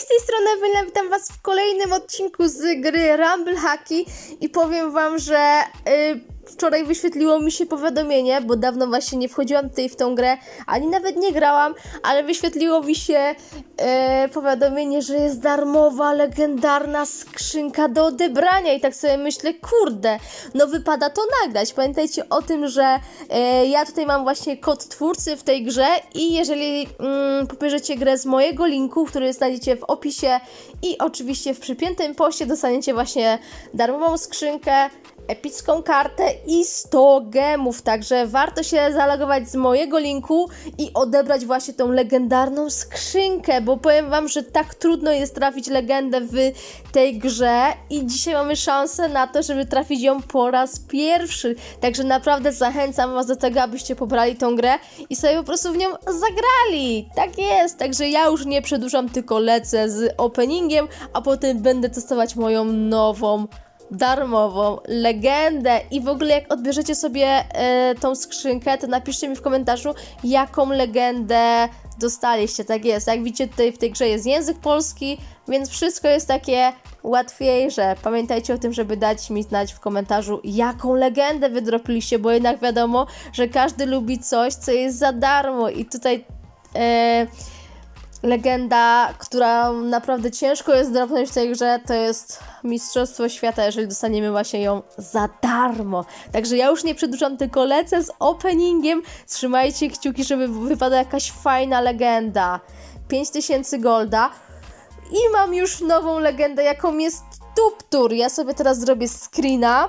Z tej strony witam was w kolejnym odcinku z gry Rumble Haki i powiem wam, że y, wczoraj wyświetliło mi się powiadomienie, bo dawno właśnie nie wchodziłam tutaj w tą grę, ani nawet nie grałam, ale wyświetliło mi się y, powiadomienie, że jest darmowa, legendarna skrzynka do odebrania i tak sobie myślę, kurde, no wypada to nagrać. Pamiętajcie o tym, że y, ja tutaj mam właśnie kod twórcy w tej grze i jeżeli mm, pobierzecie grę z mojego linku, który znajdziecie w opisie i oczywiście w przypiętym poście dostaniecie właśnie darmową skrzynkę, epicką kartę i 100 gemów, także warto się zalogować z mojego linku i odebrać właśnie tą legendarną skrzynkę, bo powiem wam, że tak trudno jest trafić legendę w tej grze i dzisiaj mamy szansę na to, żeby trafić ją po raz pierwszy, także naprawdę zachęcam was do tego, abyście pobrali tą grę i sobie po prostu w nią zagrali, tak jest, także ja już nie przedłużam, tylko lecę z openingiem, a potem będę testować moją nową darmową legendę. I w ogóle, jak odbierzecie sobie e, tą skrzynkę, to napiszcie mi w komentarzu, jaką legendę dostaliście. Tak jest. Jak widzicie, tutaj w tej grze jest język polski, więc wszystko jest takie łatwiejsze. Pamiętajcie o tym, żeby dać mi znać w komentarzu, jaką legendę wydropiliście, bo jednak wiadomo, że każdy lubi coś, co jest za darmo. I tutaj. E, legenda, która naprawdę ciężko jest dropnąć w tej grze, to jest Mistrzostwo Świata, jeżeli dostaniemy właśnie ją za darmo. Także ja już nie przedłużam, tylko lecę z openingiem. Trzymajcie kciuki, żeby wypadła jakaś fajna legenda. 5000 golda. I mam już nową legendę, jaką jest Tuptur. Ja sobie teraz zrobię screena.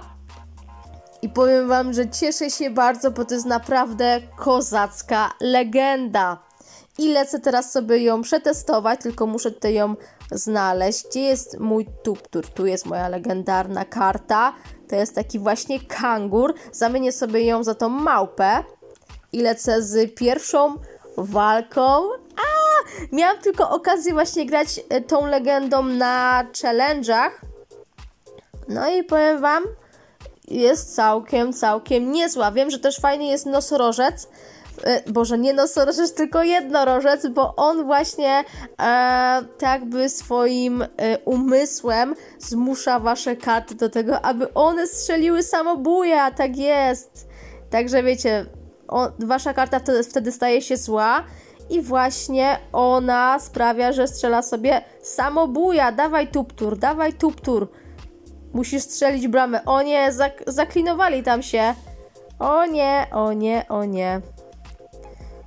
I powiem wam, że cieszę się bardzo, bo to jest naprawdę kozacka legenda i lecę teraz sobie ją przetestować, tylko muszę tutaj ją znaleźć. Gdzie jest mój tuptur? Tu jest moja legendarna karta. To jest taki właśnie kangur. Zamienię sobie ją za tą małpę i lecę z pierwszą walką. A! Miałam tylko okazję właśnie grać e, tą legendą na challenge'ach. No i powiem wam, jest całkiem, całkiem niezła. Wiem, że też fajny jest nosorożec, Boże, nie nosorożec, tylko jednorożec, bo on właśnie e, tak by swoim e, umysłem zmusza wasze karty do tego, aby one strzeliły samobuja, tak jest. Także wiecie, on, wasza karta wtedy, wtedy staje się zła i właśnie ona sprawia, że strzela sobie samobuja. Dawaj tuptur, dawaj tuptur. Musisz strzelić bramę. O nie, zak zaklinowali tam się. O nie, o nie, o nie.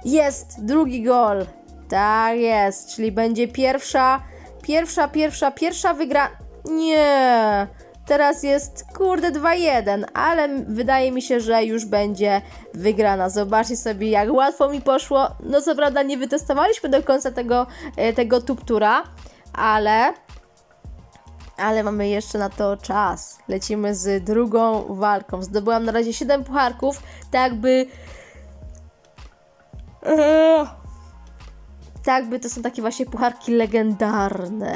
Jest drugi gol. Tak jest, czyli będzie pierwsza, pierwsza, pierwsza, pierwsza wygra. Nie. Teraz jest kurde 2-1, ale wydaje mi się, że już będzie wygrana. Zobaczcie sobie, jak łatwo mi poszło. No co prawda nie wytestowaliśmy do końca tego, e, tego tuptura, ale ale mamy jeszcze na to czas. Lecimy z drugą walką. Zdobyłam na razie 7 pucharków, tak by Tak, by to są takie właśnie pucharki legendarne.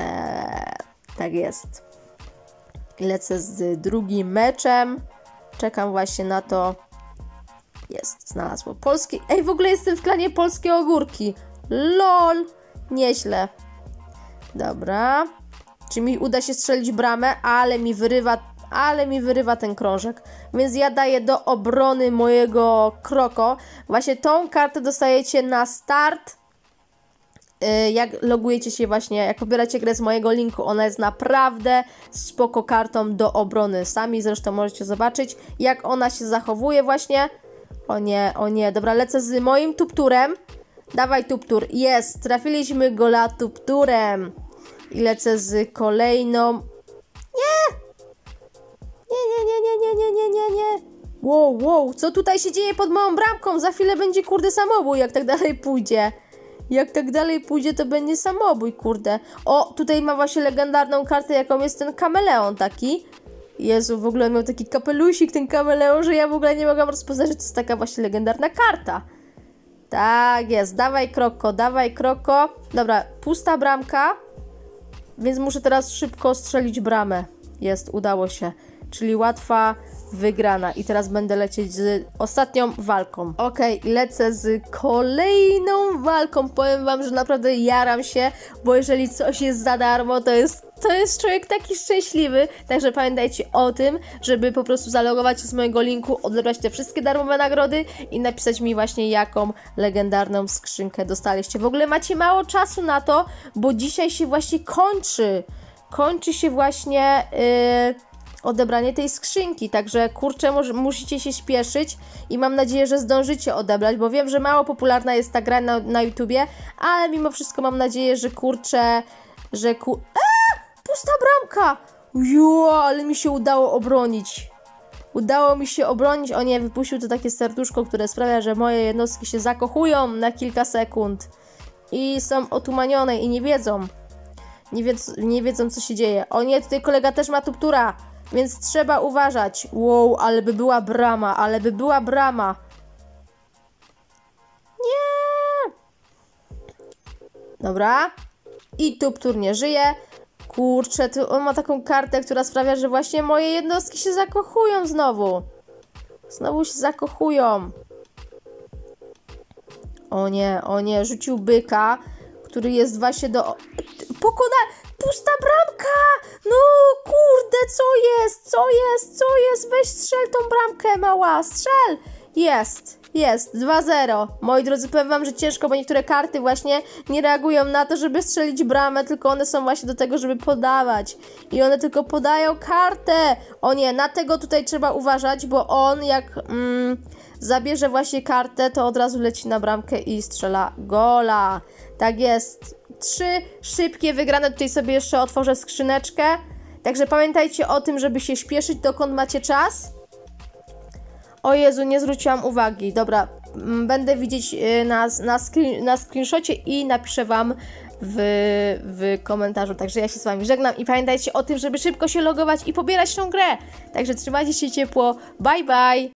Tak jest. Lecę z drugim meczem. Czekam właśnie na to. Jest, znalazło polskie. Ej, w ogóle jestem w klanie polskie ogórki. LOL! Nieźle. Dobra. Czy mi uda się strzelić bramę, ale mi wyrywa ale mi wyrywa ten krążek. Więc ja daję do obrony mojego kroko. Właśnie tą kartę dostajecie na start. Y, jak logujecie się właśnie, jak pobieracie grę z mojego linku, ona jest naprawdę spoko kartą do obrony. Sami zresztą możecie zobaczyć, jak ona się zachowuje właśnie. O nie, o nie, dobra, lecę z moim tupturem. Dawaj tuptur, jest, trafiliśmy gola tupturem. I lecę z kolejną nie, nie, nie, nie. Wow, wow, co tutaj się dzieje pod moją bramką? Za chwilę będzie kurde samobój, jak tak dalej pójdzie. Jak tak dalej pójdzie, to będzie samobój, kurde. O, tutaj ma właśnie legendarną kartę, jaką jest ten kameleon taki. Jezu, w ogóle miał taki kapelusik ten kameleon, że ja w ogóle nie mogłam rozpoznać, że to jest taka właśnie legendarna karta. Tak jest, dawaj kroko, dawaj kroko. Dobra, pusta bramka, więc muszę teraz szybko strzelić bramę. Jest, udało się czyli łatwa wygrana. I teraz będę lecieć z ostatnią walką. Okej, lecę z kolejną walką. Powiem wam, że naprawdę jaram się, bo jeżeli coś jest za darmo, to jest to jest człowiek taki szczęśliwy, także pamiętajcie o tym, żeby po prostu zalogować się z mojego linku, odebrać te wszystkie darmowe nagrody i napisać mi właśnie jaką legendarną skrzynkę dostaliście. W ogóle macie mało czasu na to, bo dzisiaj się właśnie kończy, kończy się właśnie yy, odebranie tej skrzynki, także kurczę, musicie się śpieszyć i mam nadzieję, że zdążycie odebrać, bo wiem, że mało popularna jest ta gra na, na YouTubie, ale mimo wszystko mam nadzieję, że kurczę, że ku... Eee! Pusta bramka! Jo, ale mi się udało obronić. Udało mi się obronić. O nie, wypuścił to takie serduszko, które sprawia, że moje jednostki się zakochują na kilka sekund. I są otumanione i nie wiedzą. Nie, wiedzą, nie wiedzą, co się dzieje. O nie, tutaj kolega też ma tuptura, więc trzeba uważać. Wow, ale by była brama, ale by była brama. Nie! Dobra. I tuptur nie żyje. Kurczę, tu on ma taką kartę, która sprawia, że właśnie moje jednostki się zakochują znowu. Znowu się zakochują. O nie, o nie, rzucił byka, który jest właśnie do... Pokona... Pusta bramka! No kurde, co jest? Co jest? Co jest? Weź strzel tą bramkę, mała, strzel! Jest, jest, 2-0. Moi drodzy, powiem wam, że ciężko, bo niektóre karty właśnie nie reagują na to, żeby strzelić bramę, tylko one są właśnie do tego, żeby podawać. I one tylko podają kartę. O nie, na tego tutaj trzeba uważać, bo on jak mm, zabierze właśnie kartę, to od razu leci na bramkę i strzela gola. Tak jest. Trzy szybkie wygrane. Tutaj sobie jeszcze otworzę skrzyneczkę. Także pamiętajcie o tym, żeby się śpieszyć, dokąd macie czas. O Jezu, nie zwróciłam uwagi. Dobra, mm, będę widzieć y, na, na, screen, na screenshocie i napiszę Wam w, w komentarzu. Także ja się z Wami żegnam i pamiętajcie o tym, żeby szybko się logować i pobierać tą grę. Także trzymajcie się ciepło. Bye, bye!